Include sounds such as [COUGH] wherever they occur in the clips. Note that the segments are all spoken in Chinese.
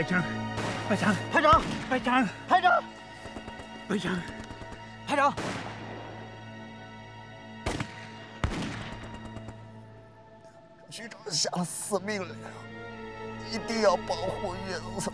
白强，白强，排长，排长，排长，白强，排长，局长下了死命令，一定要保护约瑟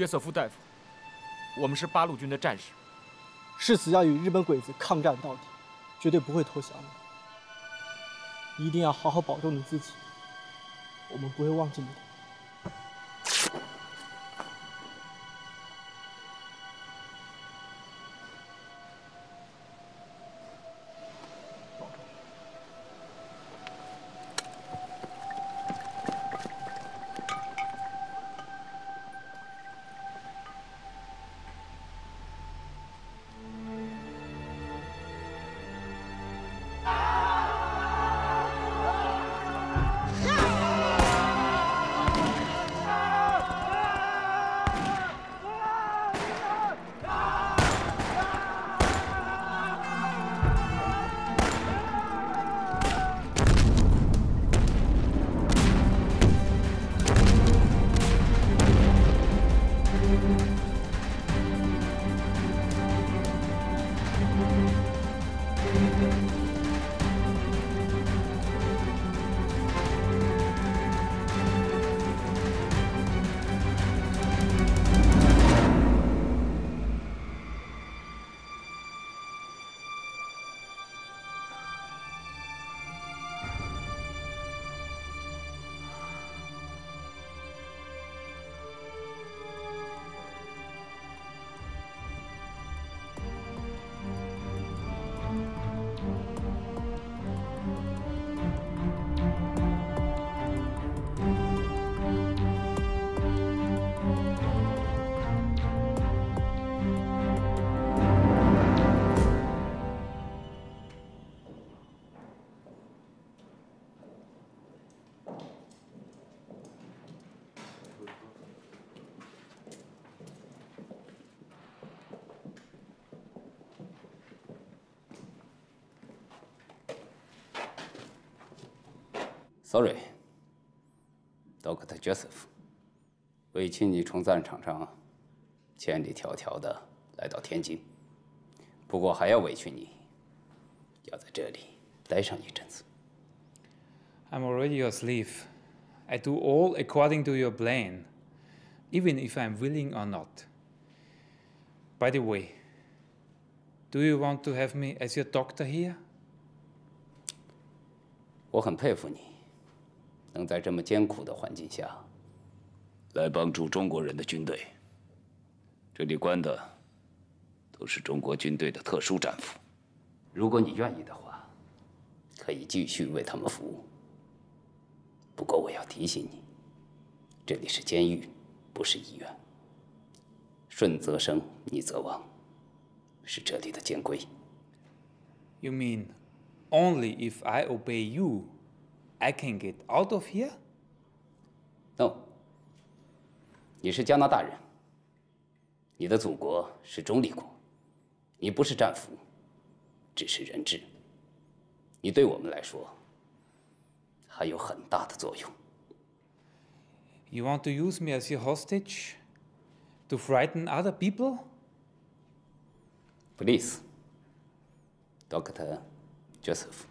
约瑟夫大夫，我们是八路军的战士，誓死要与日本鬼子抗战到底，绝对不会投降的。一定要好好保重你自己，我们不会忘记你的。Sorry, Dr. Joseph，委屈你从战场上千里迢迢的来到天津，不过还要委屈你，要在这里待上一阵子。 I'm already your slave. I do all according to your plan, even if I'm willing or not. By the way, do you want to have me as your doctor here? 我很佩服你， 能在这么艰苦的环境下，来帮助中国人的军队。这里关的都是中国军队的特殊战俘，如果你愿意的话，可以继续为他们服务。不过我要提醒你，这里是监狱，不是医院。顺则生，逆则亡，是这里的监规。You mean only if I obey you, I can get out of here? No，你是加拿大人，你的祖国是中立国，你不是战俘，只是人质。你对我们来说还有很大的作用。 You want to use me as your hostage? To frighten other people? Please, Dr. Joseph. 《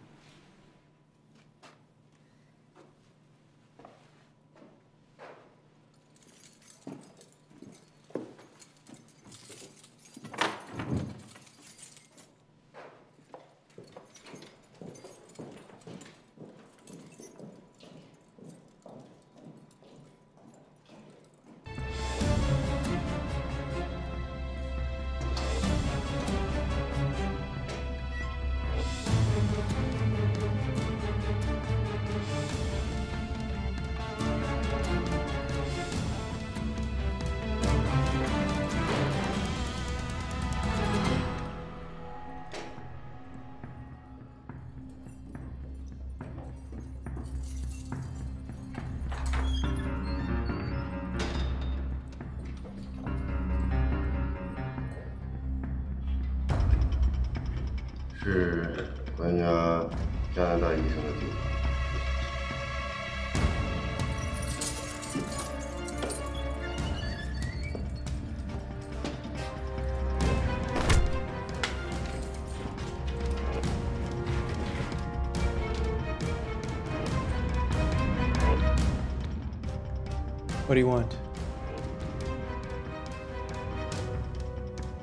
What do you want?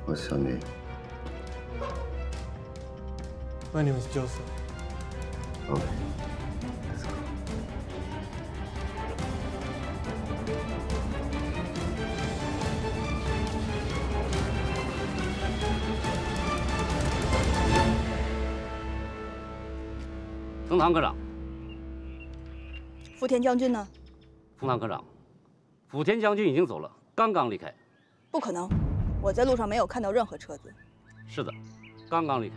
What's your name? My name is Joseph. Okay. Let's go. 藤堂科长，福田将军呢？冯唐科长，福田将军已经走了，刚刚离开。不可能，我在路上没有看到任何车子。是的，刚刚离开。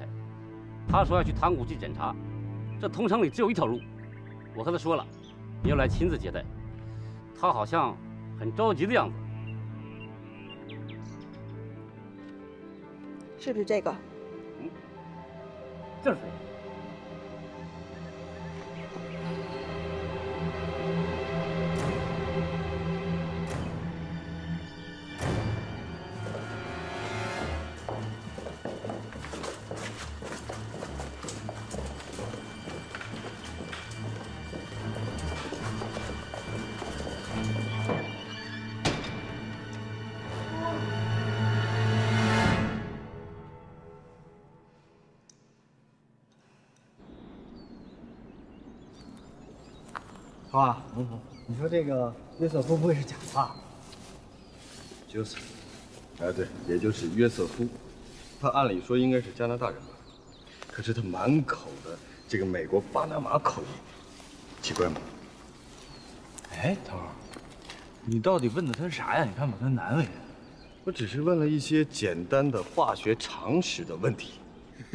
他说要去塘沽去检查，这通城里只有一条路。我和他说了，你要来亲自接待。他好像很着急的样子。是不是这个？嗯就是。这个约瑟夫不会是假的吧？就是，哎对，也就是约瑟夫，他按理说应该是加拿大人吧，可是他满口的这个美国巴拿马口音，奇怪吗？哎，头儿，你到底问的他啥呀？你看把他难为的。我只是问了一些简单的化学常识的问题。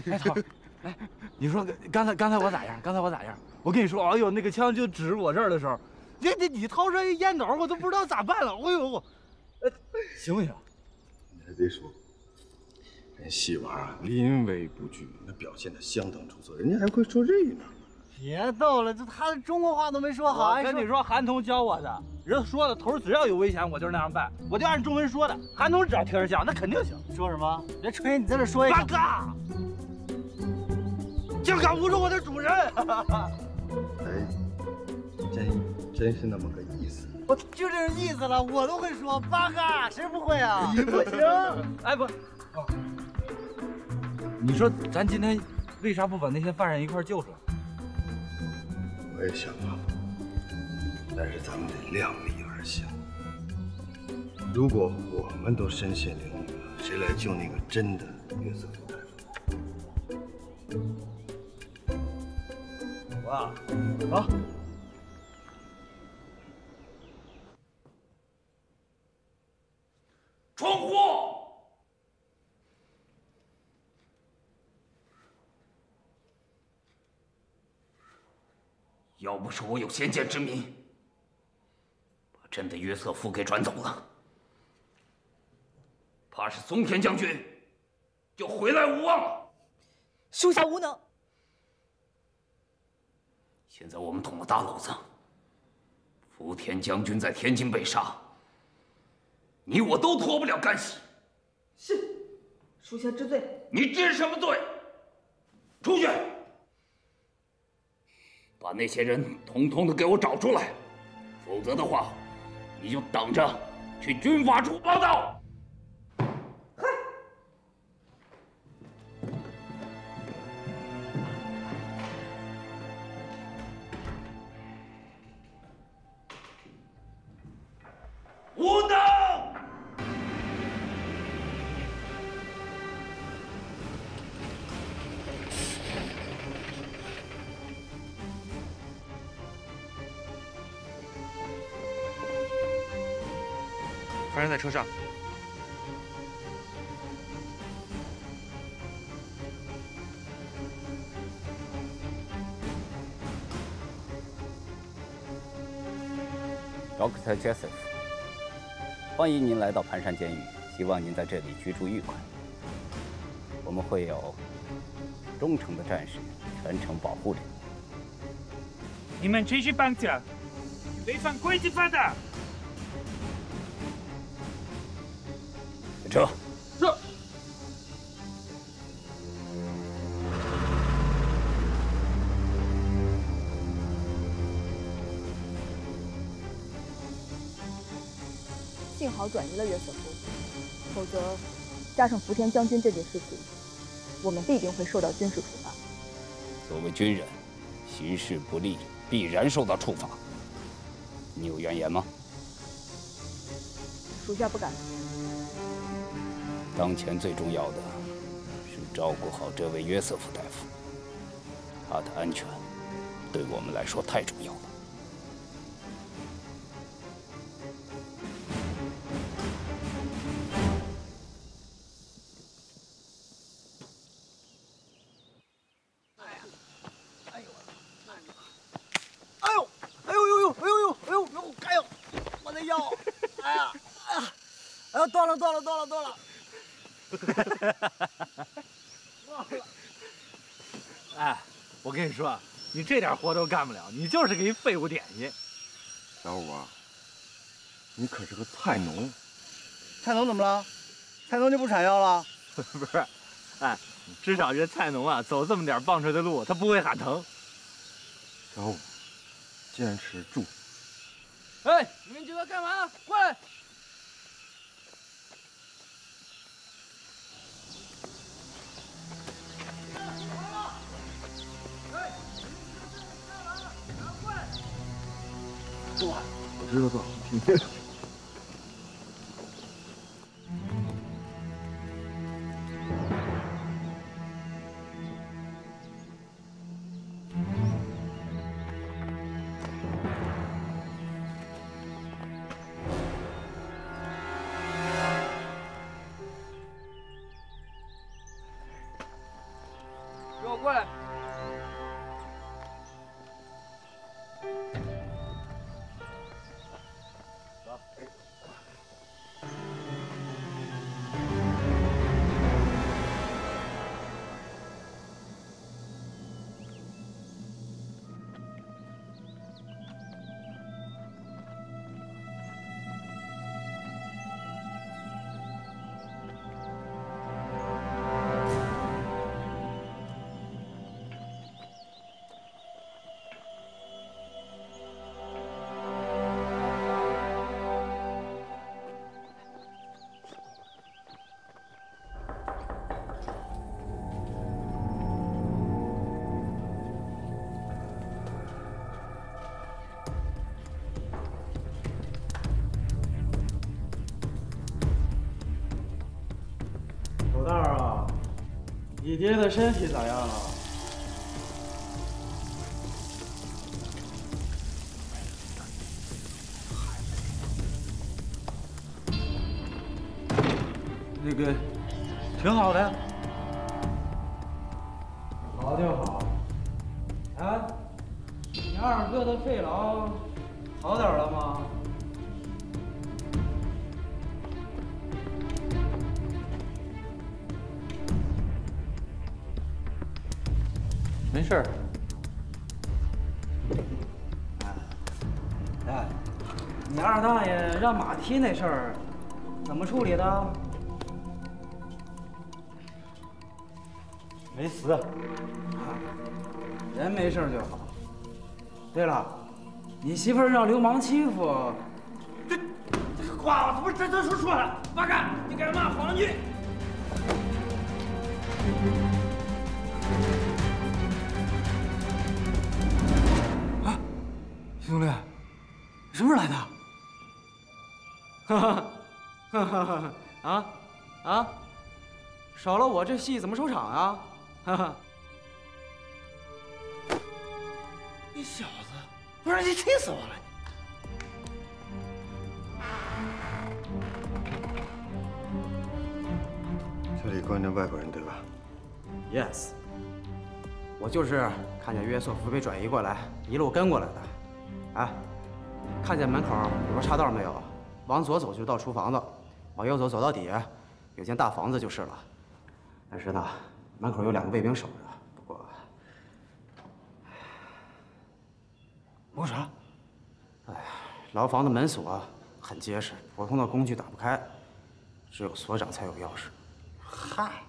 哎，头儿，哎，你说刚才刚才我咋样？刚才我咋样？我跟你说，哎呦，那个枪就指我这儿的时候，这这你掏出来一烟斗，我都不知道咋办了。哎呦，我，呃，行不行？你还别说，人戏娃啊，临危不惧，那表现的相当出色，人家还会说日语呢。别逗了，这他中国话都没说好。我跟你说，韩童教我的，人说的，头只要有危险，我就是那样办，我就按中文说的。韩童只要听着讲，那肯定行。说什么？别吹，你在这说一个。八嘎！竟敢侮辱我的主人！[LAUGHS] 哎，真真是那么个意思。我就这意思了，我都会说八嘎，谁不会啊？你 [LAUGHS] 不行。[LAUGHS] 哎不，你说咱今天为啥不把那些犯人一块救出来？我也想啊，但是咱们得量力而行。如果我们都身陷囹圄了，谁来救那个真的约瑟夫大夫？我啊，好。窗户。要不是我有先见之明，把朕的约瑟夫给转走了，怕是松田将军就回来无望了。属下无能。现在我们捅了大娄子，福田将军在天津被杀，你我都脱不了干系。是，属下知罪。你知什么罪？出去！把那些人统统的给我找出来，否则的话，你就等着去军法处报道。在车上。Doctor Joseph，欢迎您来到盘山监狱，希望您在这里居住愉快。我们会有忠诚的战士全程保护着你。你们继续绑架，违反规矩法的。撤。是。幸好转移了约瑟夫，否则加上福田将军这件事情，我们必定会受到军事处罚。作为军人，行事不力必然受到处罚。你有怨言吗？属下不敢。当前最重要的是照顾好这位约瑟夫大夫，他的安全对我们来说太重要了。哎呦，哎呦呦呦，哎呦呦，哎呦呦，哎呦，我的腰，哎呀，哎呀，哎呦，断了断了断了断了。[LAUGHS] 哎，我跟你说，你这点活都干不了，你就是个一废物点心。小五啊，你可是个菜农，菜农怎么了？菜农就不采药了？[LAUGHS] 不是，哎，至少这菜农啊，走这么点棒槌的路，他不会喊疼。小五，坚持住。哎，你们几个干嘛？过来！知道坐，挺贴。你爹的身体咋样了？让马踢那事儿怎么处理的？没死。人没事就好。对了，你媳妇儿让流氓欺负，这这话不是这这说错了，八嘎，你敢骂皇军？啊，兄弟，这戏怎么收场啊？哈哈！你小子，不是你气死我了！这里关着外国人对吧？Yes，我就是看见约瑟夫被转移过来，一路跟过来的。哎，看见门口有个岔道没有？往左走就到厨房子，往右走走到底，有间大房子就是了。但是呢，门口有两个卫兵守着。不过，不过啥？哎呀，牢房的门锁很结实，普通的工具打不开，只有所长才有钥匙。嗨。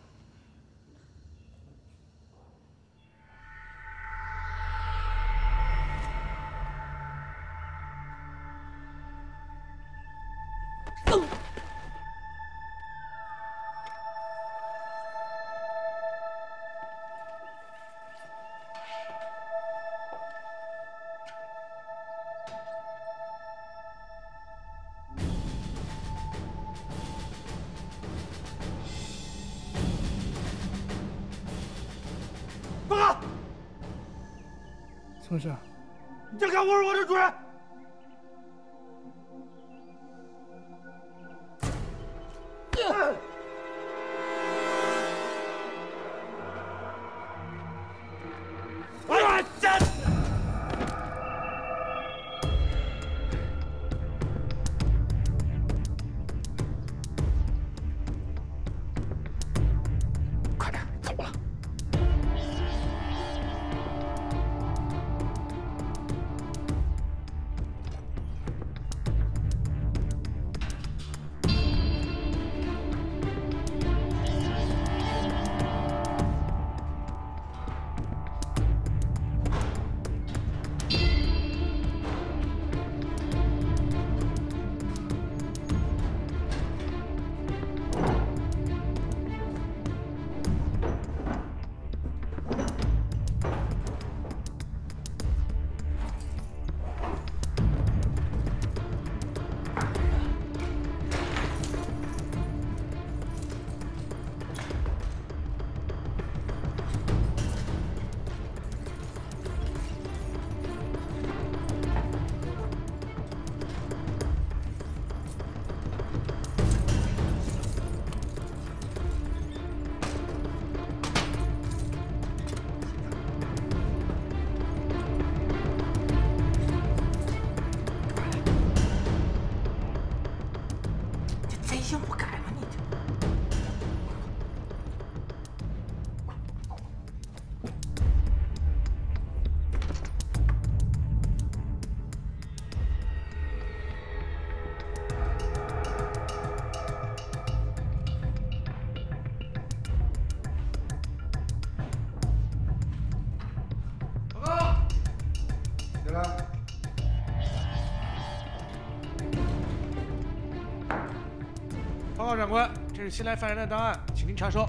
长官，这是新来犯人的档案，请您查收。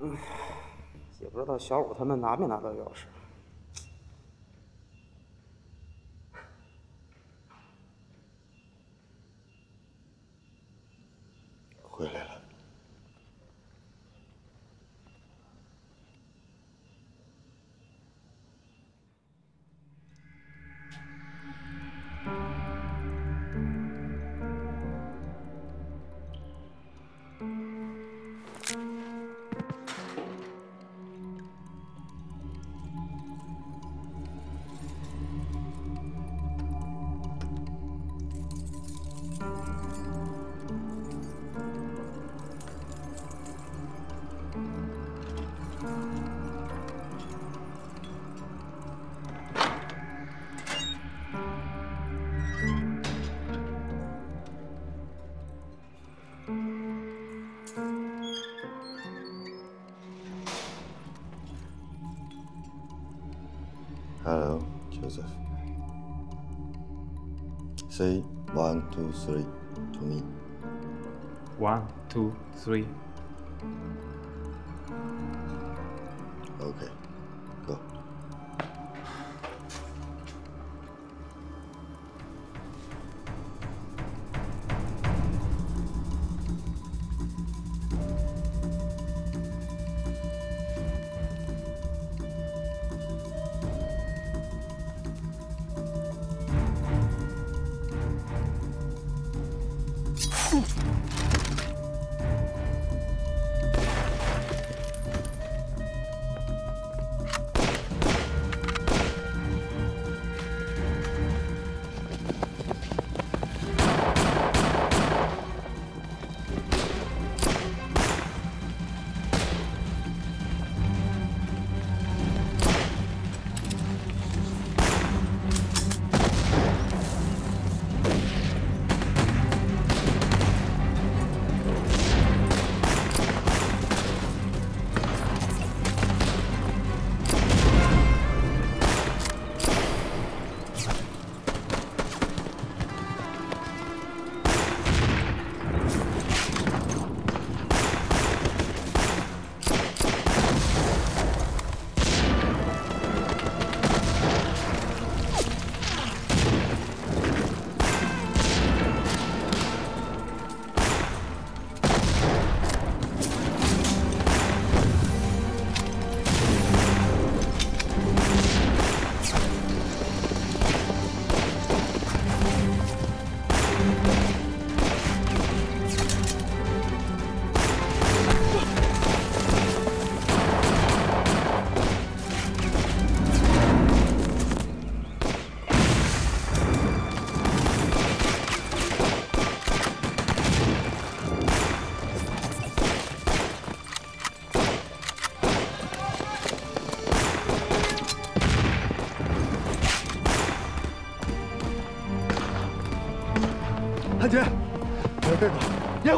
嗯，也不知道小五他们拿没拿到钥匙。Hello, Joseph. Say one, two, three to me. One, two, three.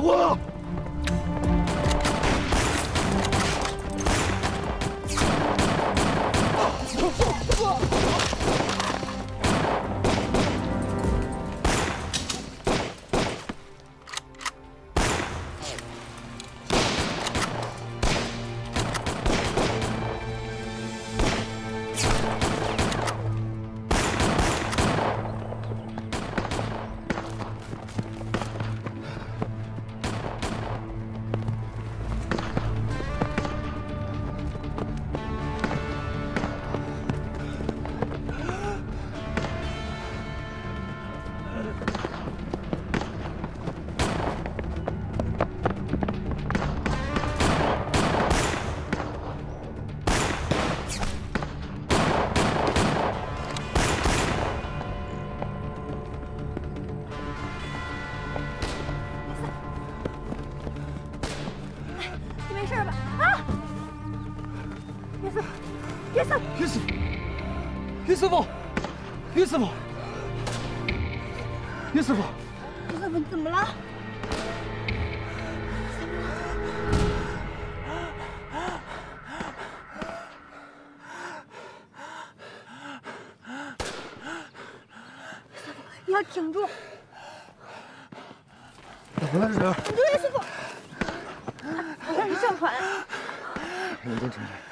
个烟么了？你要挺住，怎么了这是？挺住，岳师傅。好像是哮喘。冷静沉沉。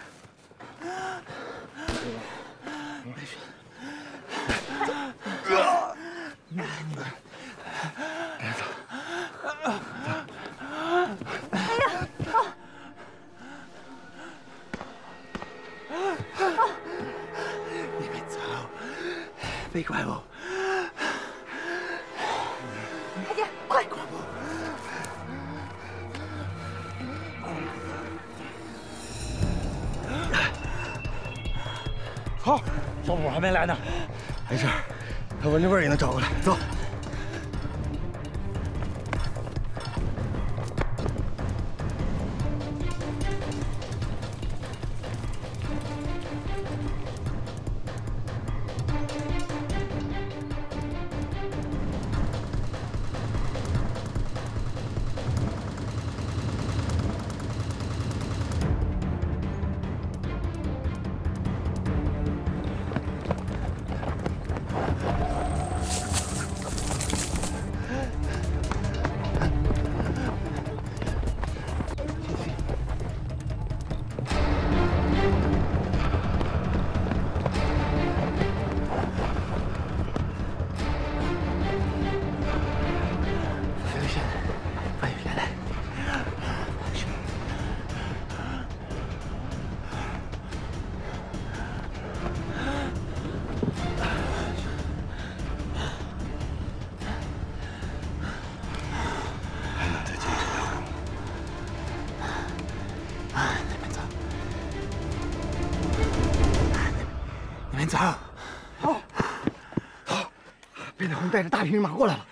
带着大批人马过来了。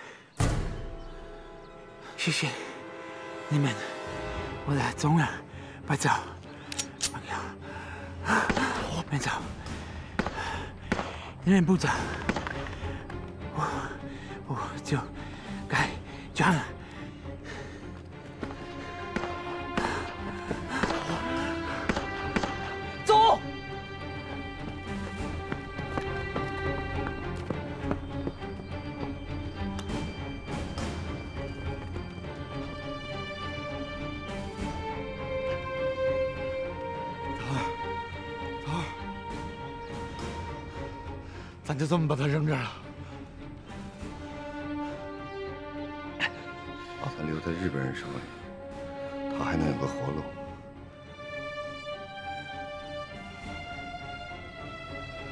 谢谢。你们，我的宗人，快走，朋友，别走，你们不走，这么把他扔这儿了。把他留在日本人手里，他还能有个活路。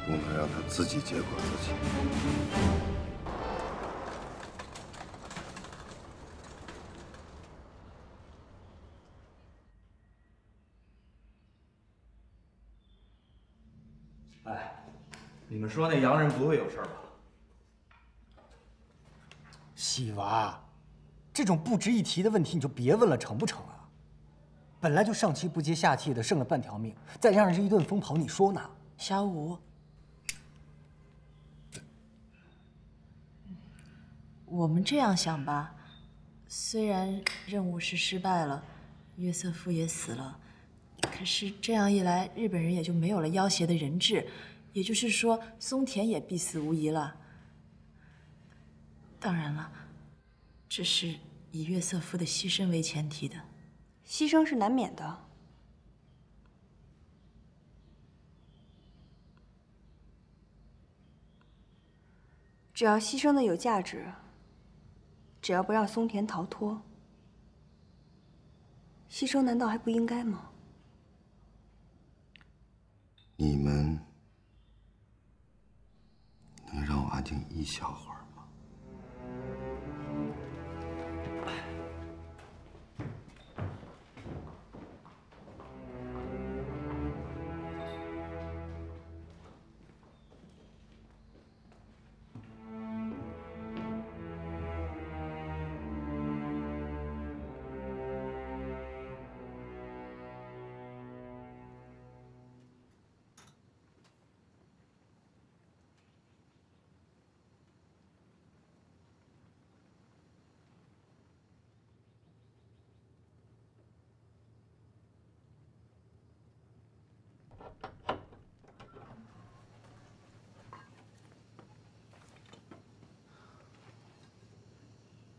不能让他自己结果自己。你们说那洋人不会有事吧？喜娃，这种不值一提的问题你就别问了，成不成啊？本来就上气不接下气的，剩了半条命，再让人这一顿疯跑，你说呢？小五，我们这样想吧，虽然任务是失败了，约瑟夫也死了，可是这样一来，日本人也就没有了要挟的人质，也就是说，松田也必死无疑了。当然了，这是以约瑟夫的牺牲为前提的。牺牲是难免的。只要牺牲的有价值，只要不让松田逃脱，牺牲难道还不应该吗？你们能让我安静一小会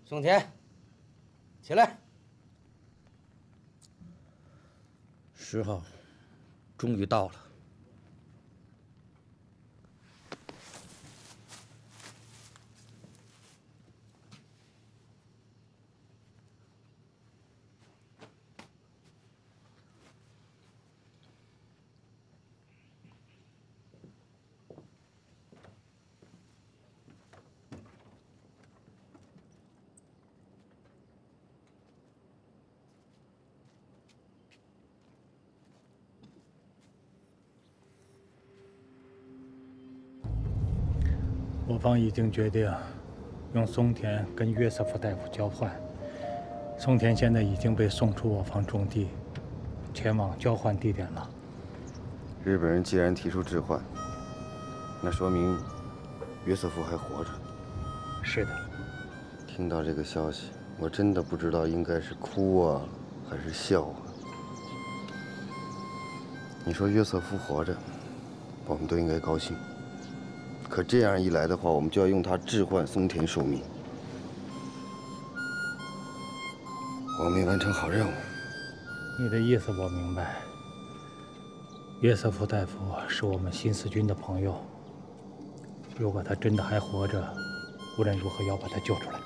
宋？田，起来！时候终于到了。我方已经决定用松田跟约瑟夫大夫交换。松田现在已经被送出我方重地，前往交换地点了。日本人既然提出置换，那说明约瑟夫还活着。是的。听到这个消息，我真的不知道应该是哭啊，还是笑啊。你说约瑟夫活着，我们都应该高兴。可这样一来的话，我们就要用它置换松田寿命。我没完成好任务。你的意思我明白。约瑟夫大夫是我们新四军的朋友。如果他真的还活着，无论如何要把他救出来。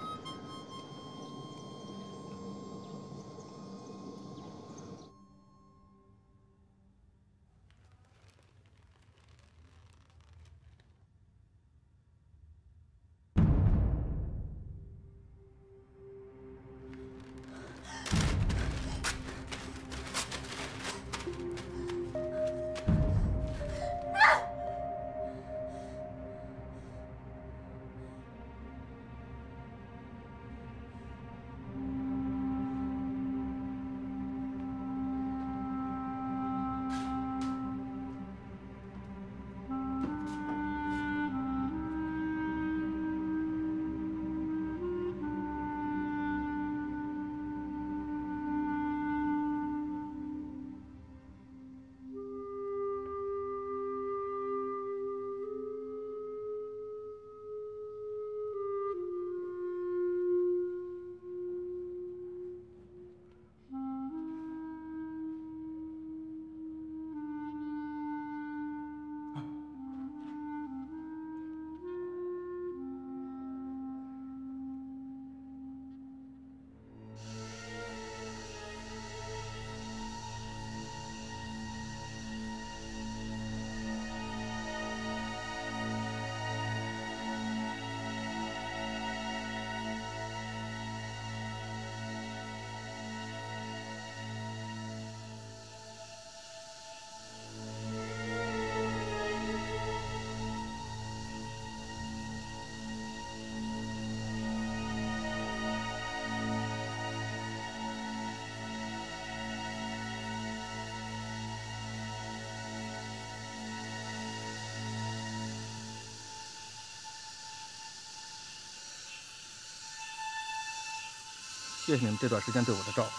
谢谢你们这段时间对我的照顾。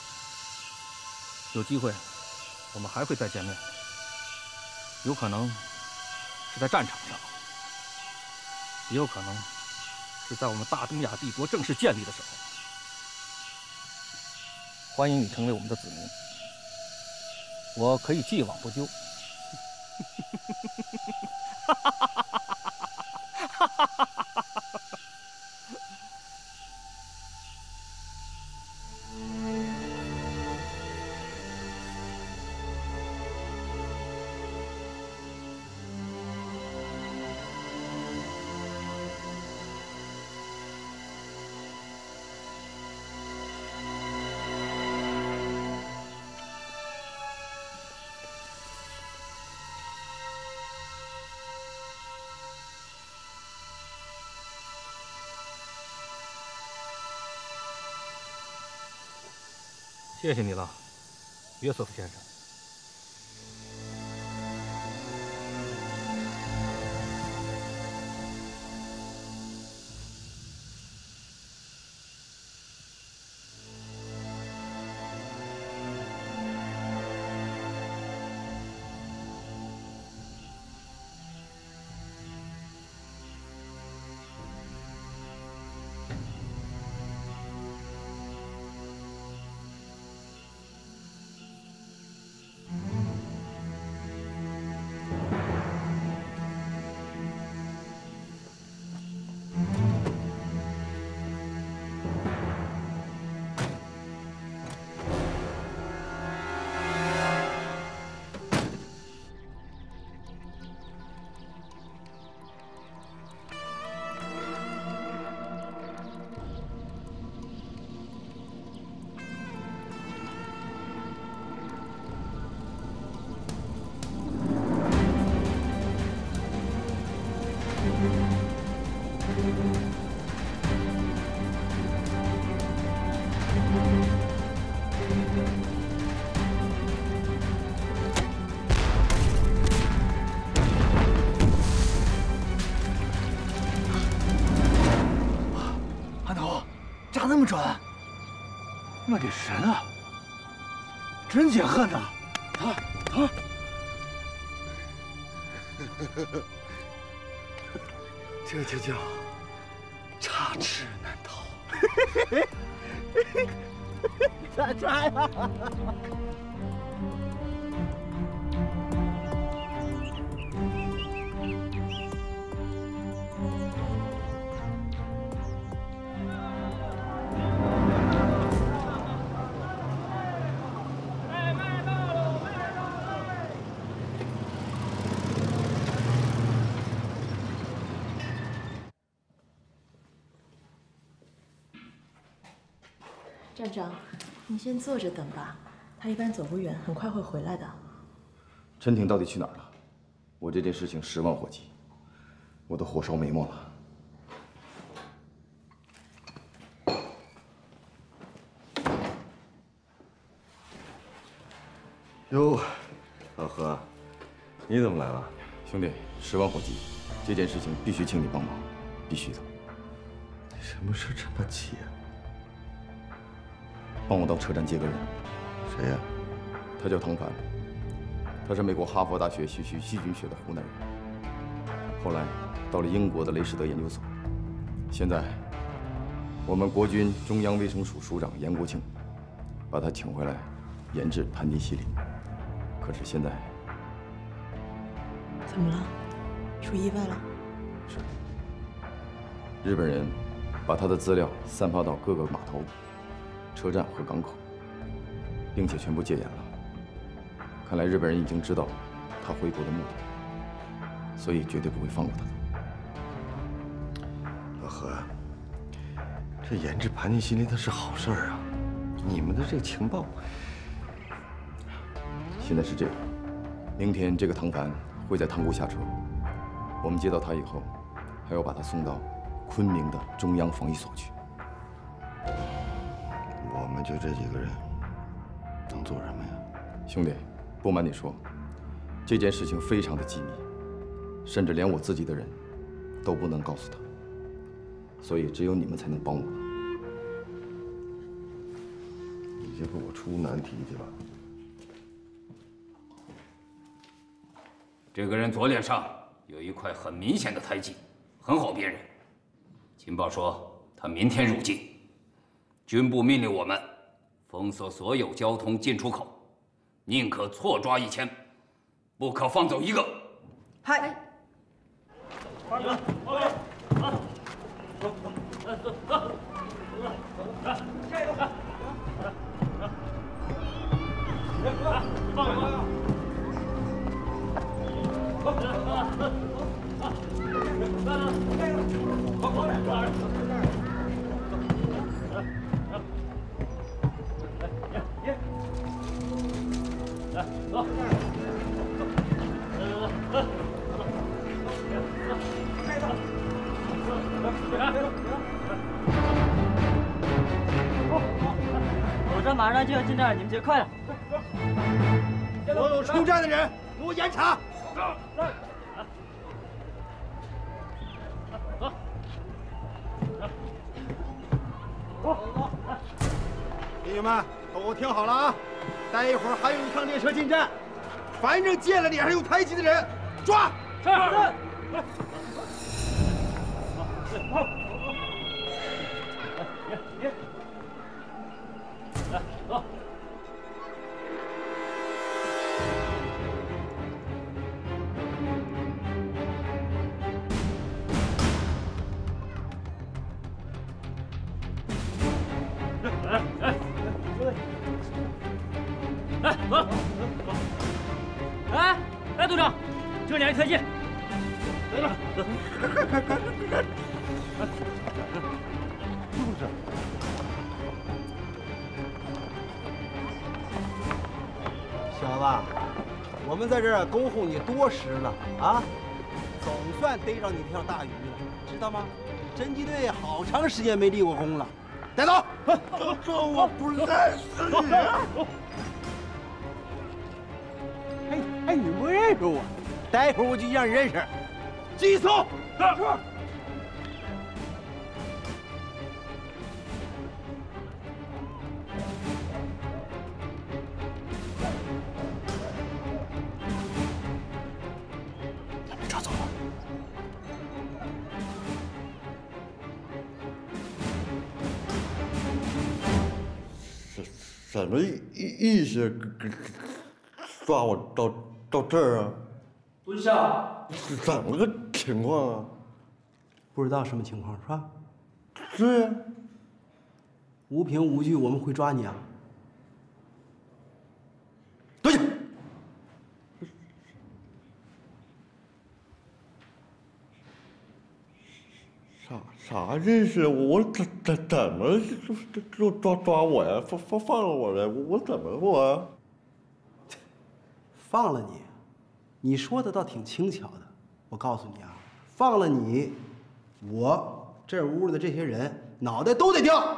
有机会，我们还会再见面，有可能是在战场上，也有可能是在我们大东亚帝国正式建立的时候。欢迎你成为我们的子民，我可以既往不咎。谢谢你了，约瑟夫先生。这么准，我的神啊！真解恨呐！站长，您先坐着等吧，他一般走不远，很快会回来的。陈挺到底去哪儿了？我这件事情十万火急，我都火烧眉毛了。哟，老何，你怎么来了？兄弟，十万火急，这件事情必须请你帮忙，必须的。什么事这么急啊？帮我到车站接个人。谁呀？他叫唐凡，他是美国哈佛大学学习细菌学的湖南人，后来到了英国的雷士德研究所。现在，我们国军中央卫生署署长严国庆把他请回来研制盘尼西林。可是现在，怎么了？出意外了？是。日本人把他的资料散发到各个码头、车站和港口，并且全部戒严了。看来日本人已经知道他回国的目的，所以绝对不会放过他的。老何，这研制盘尼西林它是好事儿啊！你们的这个情报，现在是这样，明天这个唐凡会在塘沽下车，我们接到他以后，还要把他送到昆明的中央防疫所去。就这几个人，能做什么呀？兄弟，不瞒你说，这件事情非常的机密，甚至连我自己的人都不能告诉他，所以只有你们才能帮我。你就给我出难题去吧。这个人左脸上有一块很明显的胎记，很好辨认。情报说他明天入境，军部命令我们封锁所有交通进出口，宁可错抓一千，不可放走一个。嗨。火车马上就要进站，你们就快了。所有出站的人，给我严查。弟兄们，都听好了啊！待一会儿还有一趟列车进站，反正见了脸上有胎记的人，抓！是。走。哎哎，哎，走！哎哎，队长，这里还胎记。来了，快 [LAUGHS] 小子，我们在这儿恭候你多时了啊，总算逮着你这条大鱼了，知道吗？侦缉队好长时间没立过功了，带走。说我不认识你。哎哎，你不认识我？待会儿我就让你认识。继续搜。是。意思？抓我到到这儿啊？蹲下。是怎么个情况啊？不知道什么情况是吧？对呀。无凭无据，我们会抓你啊！啥啥意思？我怎怎怎么就就抓抓我呀？放放放了我了？我我怎么我？放了你？你说的倒挺轻巧的。我告诉你啊，放了你，我这屋的这些人脑袋都得掉。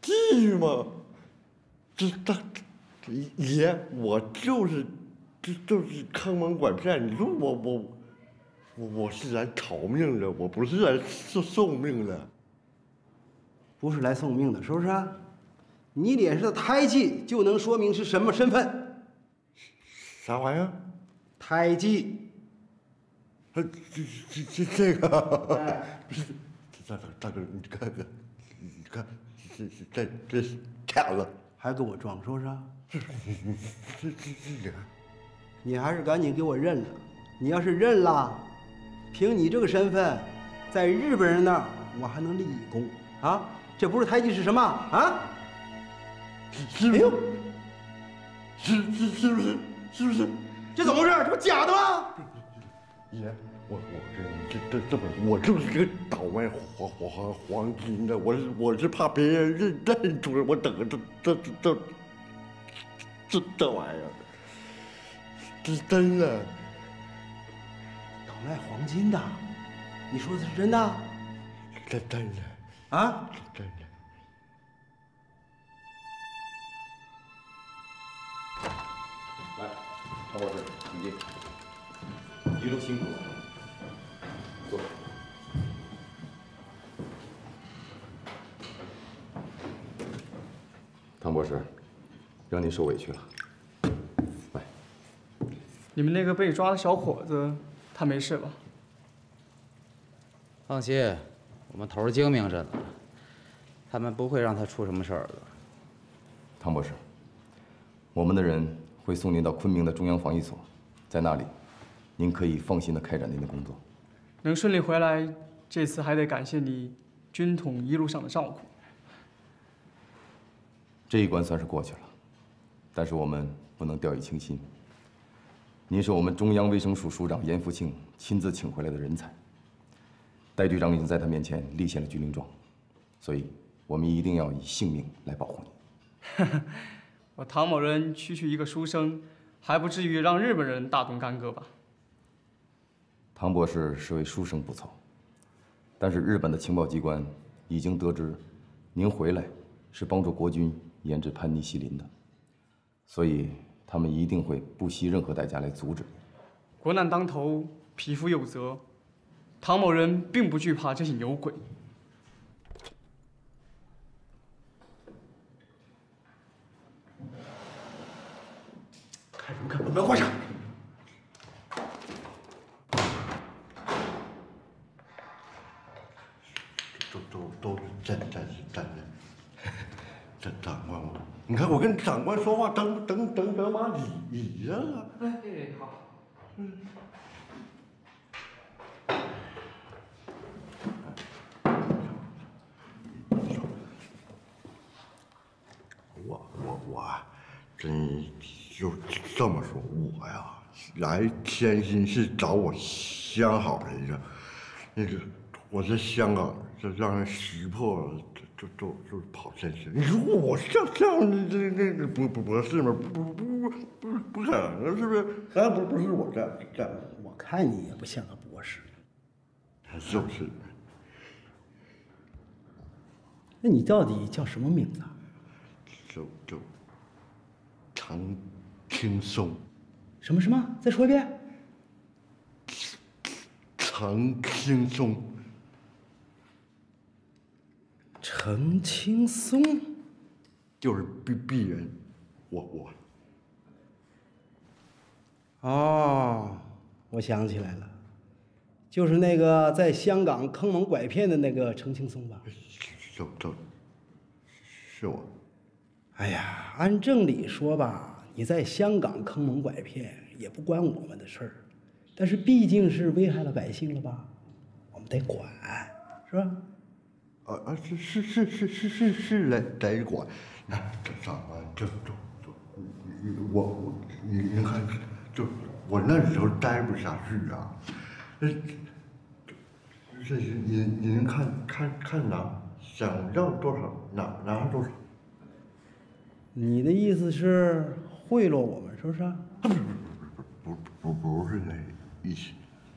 至于吗？这这这爷，我就是这就是坑蒙拐骗。你说我我我我是来逃命的，我不是来送送命的。不是来送命的，是不是？你脸上的胎记就能说明是什么身份？啥玩意儿？胎记。这这这这个，不是大哥大哥，你看看，你看，这这这这卡子，还给我装，是不是？这这这这，你还是赶紧给我认了。你要是认了，凭你这个身份，在日本人那儿我还能立一功啊！这不是胎记是什么啊？是没有？是是是不是？是不是？这怎么回事？这不假的吗？爷，我我这这这这么，我就是个倒卖黄黄黄金的，我是我是怕别人认认出来，我等着这这这这这这玩意儿，这是真的。倒卖黄金的，你说的是真的？真真的啊？真的。来，张博士，请进。一路辛苦了，坐。唐博士，让您受委屈了。你们那个被抓的小伙子，他没事吧？放心，我们头儿精明着呢，他们不会让他出什么事儿的。唐博士，我们的人会送您到昆明的中央防疫所，在那里，您可以放心的开展您的工作。能顺利回来，这次还得感谢你军统一路上的照顾。这一关算是过去了，但是我们不能掉以轻心。您是我们中央卫生署署长严复庆亲自请回来的人才，戴队长已经在他面前立下了军令状，所以我们一定要以性命来保护你。[LAUGHS] 我唐某人区区一个书生，还不至于让日本人大动干戈吧？唐博士是位书生不错，但是日本的情报机关已经得知，您回来是帮助国军研制盘尼西林的，所以。他们一定会不惜任何代价来阻止。国难当头，匹夫有责。唐某人并不惧怕这些牛鬼。看什么看？门关上。你看我跟长官说话，等等等等把礼礼让啊！哎，好，嗯。我我我，真就这么说，我呀来天津是找我相好来着，那个我在香港就让人识破了。就就就跑天津，你说我像像这这这博博博士吗？不不不不不可能，是不是？咱不不是我这这，我看你也不像个博士。就是。那你到底叫什么名字？就就常青松。什么什么？再说一遍。常青松。程青松，就是鄙鄙人，我我。哦，我想起来了，就是那个在香港坑蒙拐骗的那个程青松吧？就就，是我。哎呀，按正理说吧，你在香港坑蒙拐骗也不关我们的事儿，但是毕竟是危害了百姓了吧，我们得管，是吧？啊啊是是是是是是是来来管，那这长官就就就，我我您您看，就我那时候待不下去啊，这这您您看看看拿想要多少拿拿多少。你的意思是贿赂我们是不是？不不不不不不是那意思。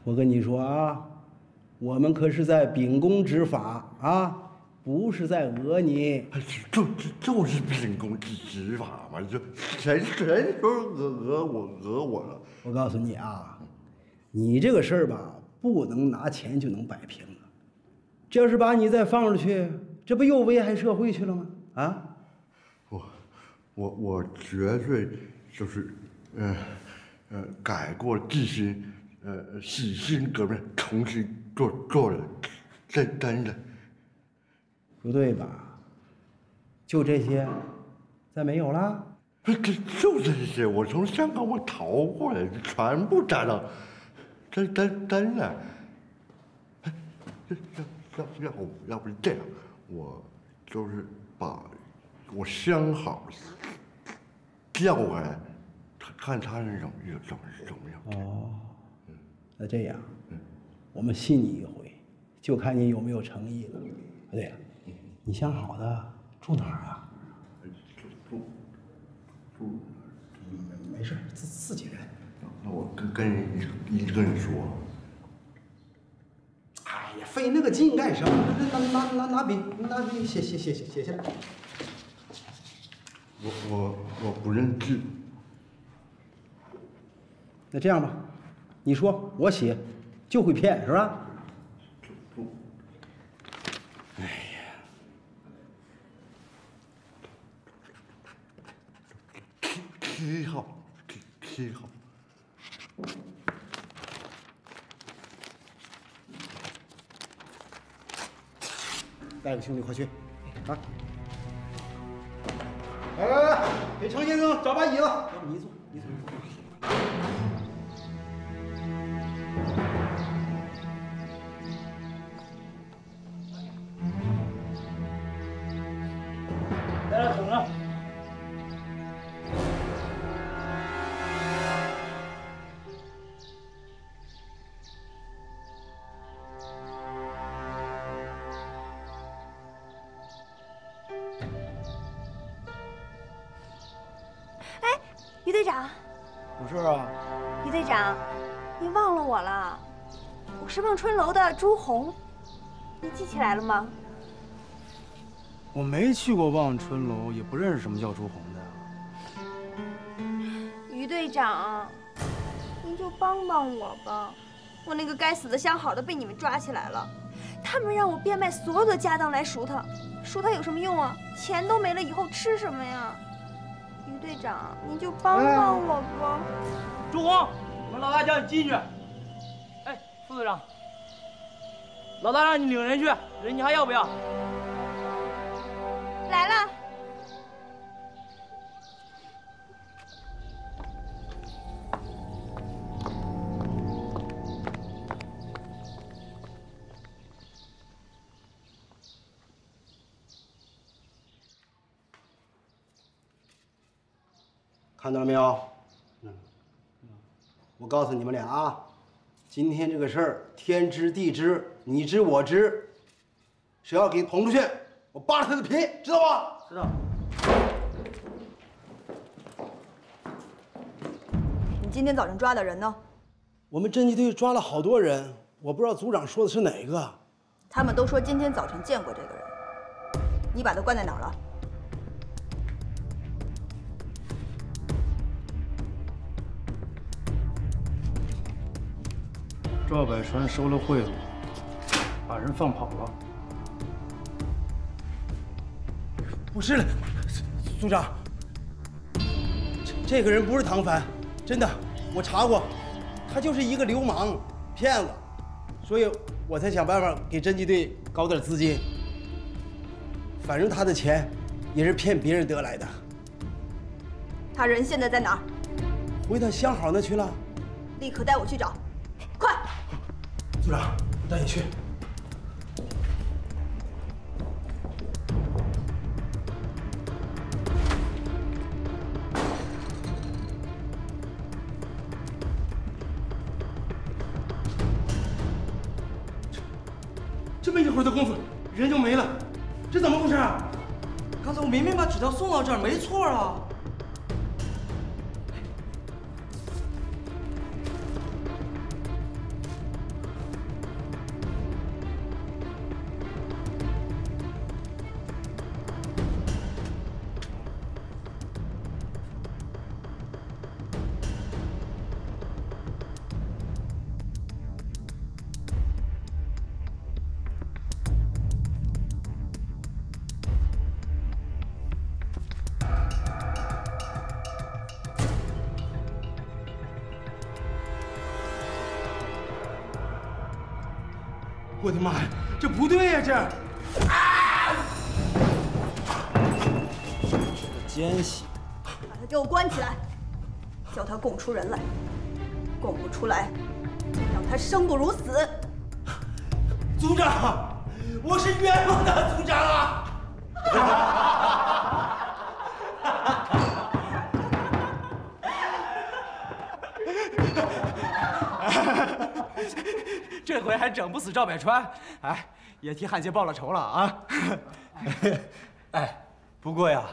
我跟你说啊。我们可是在秉公执法啊，不是在讹你。就就就是秉公执执法嘛，就谁谁说讹讹我讹我了？我告诉你啊，你这个事儿吧，不能拿钱就能摆平了。这要是把你再放出去，这不又危害社会去了吗？啊？我我我绝对就是，呃呃，改过自新，呃，洗心革面，重新。做做了，真真的，不对吧？就这些，再没有了？这就这些，我从香港我逃过来，全部摘了，真真真的。要要要要不是这样，我就是把我相好叫过来，看他是怎么怎么怎么样。哦，那这样。我们信你一回，就看你有没有诚意了。对了，你相好的住哪儿啊？住住住，没事，自自己人。那我跟跟人一个人说。哎呀，费那个劲干什么？拿拿拿拿笔，拿笔写写写写写下来。我我我不认字。那这样吧，你说我写。就会骗是吧？哎呀，K 号，K K 号。带个兄弟快去，啊！来来来，给程先生找把椅子，要不，你坐。朱红，你记起来了吗？我没去过望春楼，也不认识什么叫朱红的。于队长，您就帮帮我吧，我那个该死的相好的被你们抓起来了，他们让我变卖所有的家当来赎他，赎他有什么用啊？钱都没了，以后吃什么呀？于队长，您就帮帮我吧。朱红，我们老大叫你进去。哎，副队长，老大让你领人去，人你还要不要？来了。看到了没有？嗯，我告诉你们俩啊，今天这个事儿天知地知，你知我知，谁要给捅出去，我扒了他的皮，知道吧？知道。你今天早上抓的人呢？我们侦缉队抓了好多人，我不知道组长说的是哪个。他们都说今天早晨见过这个人。你把他关在哪儿了？赵百川收了贿赂，把人放跑了。不是了，组长，这这个人不是唐凡，真的，我查过，他就是一个流氓骗子，所以我才想办法给侦缉队搞点资金。反正他的钱也是骗别人得来的。他人现在在哪儿？回他相好那去了。立刻带我去找，快！组长，我带你去。我的妈呀，这不对呀、这！啊奸细，把他给我关起来，叫他供出人来。供不出来，让他生不如死。组长，我是冤枉的，组长啊！[LAUGHS] 这回还整不死赵百川，哎，也替汉杰报了仇了啊！哎，不过呀，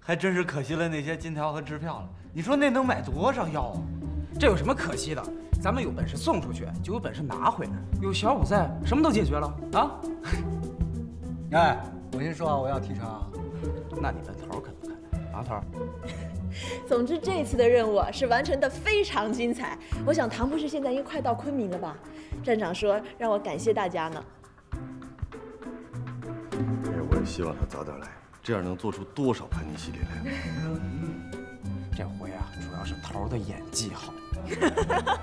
还真是可惜了那些金条和支票了。你说那能买多少药啊？这有什么可惜的？咱们有本事送出去，就有本事拿回来。有小五在，什么都解决了啊！[LAUGHS] 哎，我先说啊，我要提成啊。那你们头可不肯啊，头？[LAUGHS] 总之，这次的任务啊是完成的非常精彩。我想唐博士现在应该快到昆明了吧？站长说让我感谢大家呢。哎，我也希望他早点来，这样能做出多少盘尼西林来？[LAUGHS] 这回啊，主要是头儿的演技好。[LAUGHS]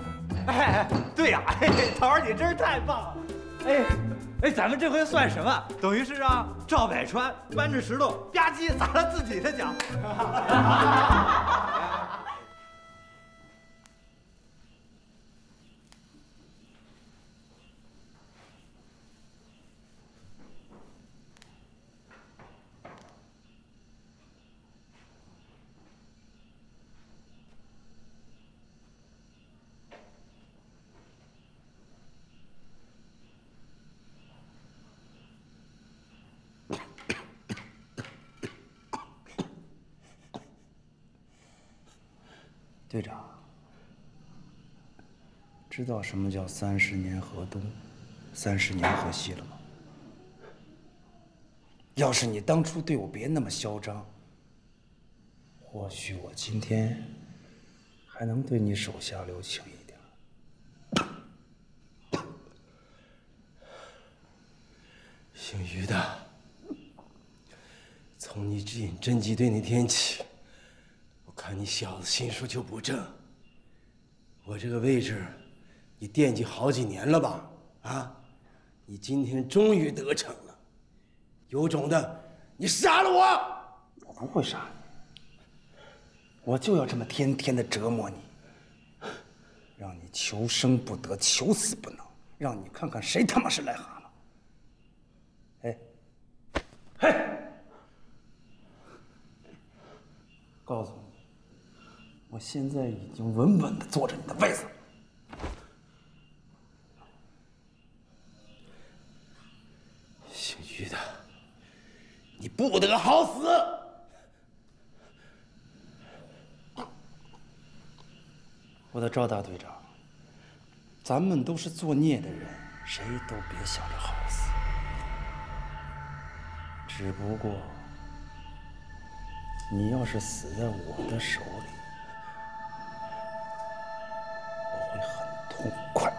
哎，对呀、哎，桃儿你真是太棒了！哎，哎，咱们这回算什么？等于是让赵百川搬着石头吧唧砸了自己的脚。[LAUGHS] 队长，知道什么叫三十年河东，三十年河西了吗？要是你当初对我别那么嚣张，或许我今天还能对你手下留情一点。姓于的，从你进侦缉队那天起，看你小子心术就不正。我这个位置，你惦记好几年了吧？啊，你今天终于得逞了，有种的，你杀了我！我不会杀你，我就要这么天天的折磨你，让你求生不得，求死不能，让你看看谁他妈是癞蛤蟆！哎，嘿，告诉你，我现在已经稳稳的坐着你的位子。姓于的，你不得好死！我的赵大队长，咱们都是作孽的人，谁都别想着好死。只不过，你要是死在我的手里，会很痛快。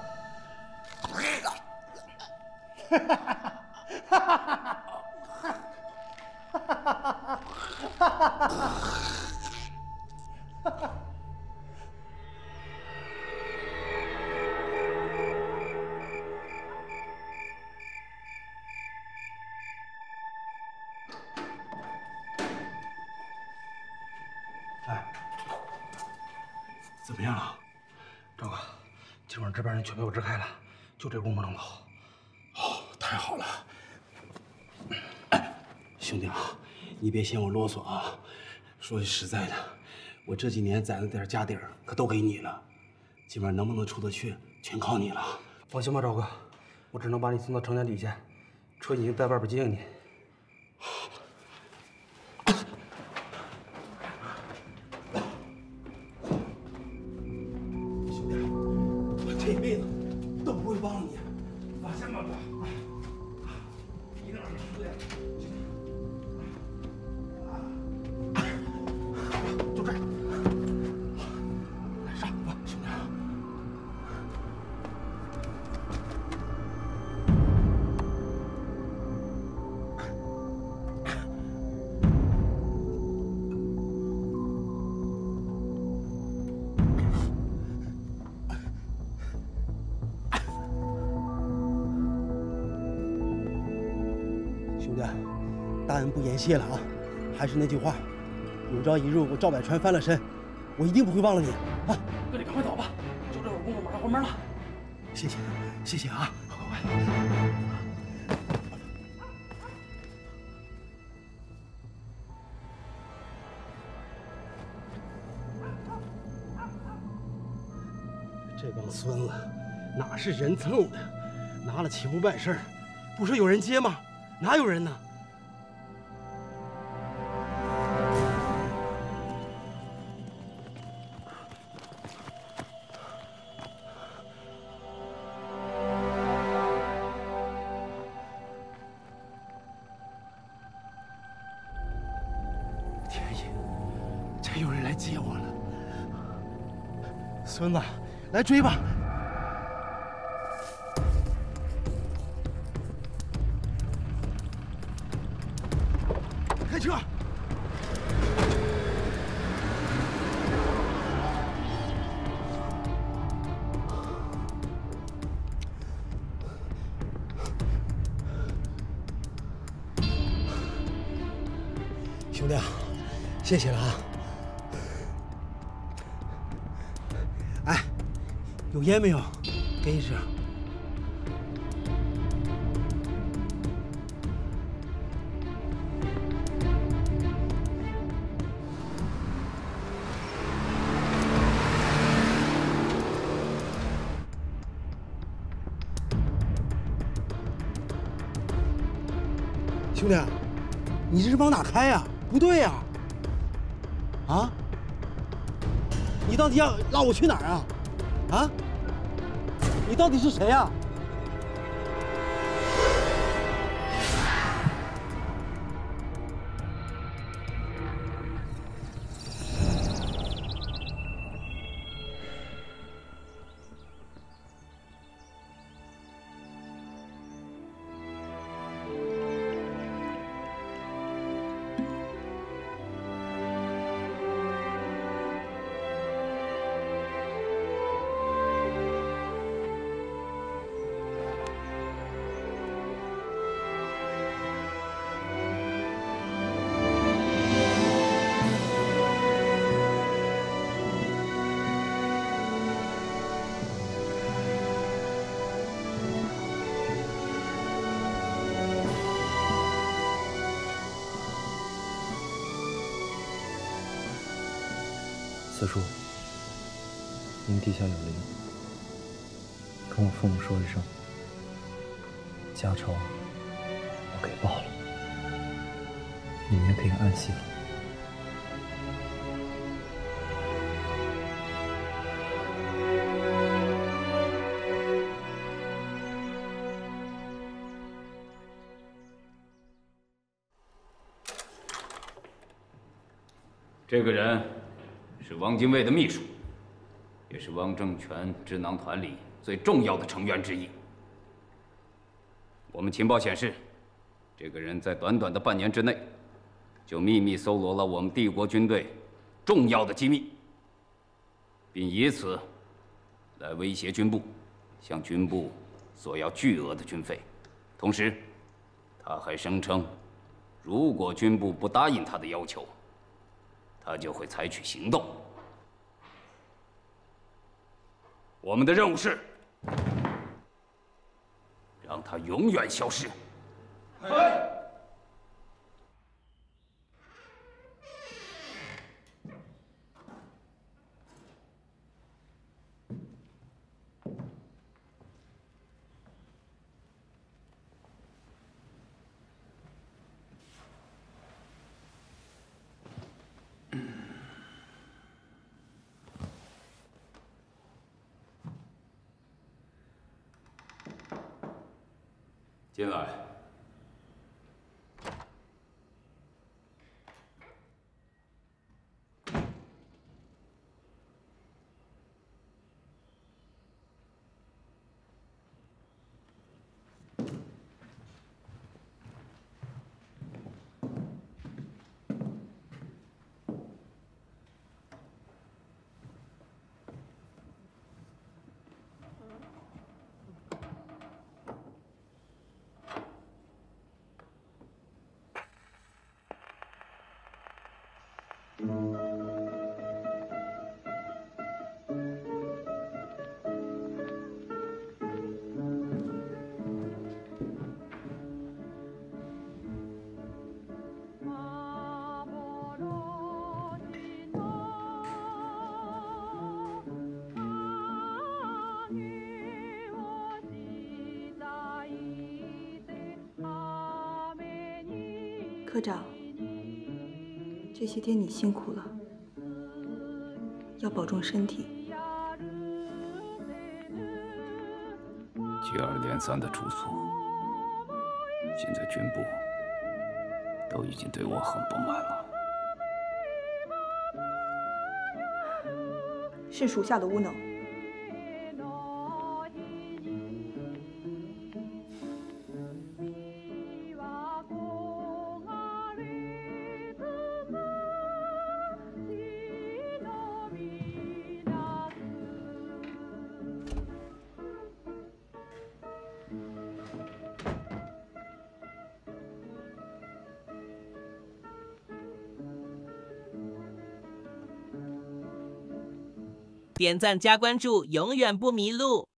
怎 [LAUGHS] 值班人全被我支开了，就这屋不能走。哦，太好了。兄弟啊，你别嫌我啰嗦啊。说句实在的，我这几年攒的点家底儿可都给你了，今晚能不能出得去，全靠你了。放心吧，赵哥，我只能把你送到城墙底下，车已经在外边接应你。谢了啊！还是那句话，有朝一日我赵百川翻了身，我一定不会忘了你啊！哥，你赶快走吧，就这会儿功夫马上关门了。谢谢，谢谢啊！快快快！这帮孙子哪是人凑的？拿了起步办事儿，不是有人接吗？哪有人呢？接我了。孙子来追吧。开车。兄弟谢谢了啊。烟没有？给你支。兄弟，你这是往哪开呀？不对呀！啊？你到底要拉我去哪儿啊？啊？到底是谁呀？叔叔，您地下有灵，跟我父母说一声，家仇我给报了，你们也可以安息了。这个人是汪精卫的秘书，也是汪政权智囊团里最重要的成员之一。我们情报显示，这个人在短短的半年之内，就秘密搜罗了我们帝国军队重要的机密，并以此来威胁军部，向军部索要巨额的军费。同时，他还声称，如果军部不答应他的要求，他就会采取行动。我们的任务是让他永远消失。进来。科长，这些天你辛苦了，要保重身体。接二连三的出错，现在军部都已经对我很不满了。是属下的无能。点赞加关注，永远不迷路。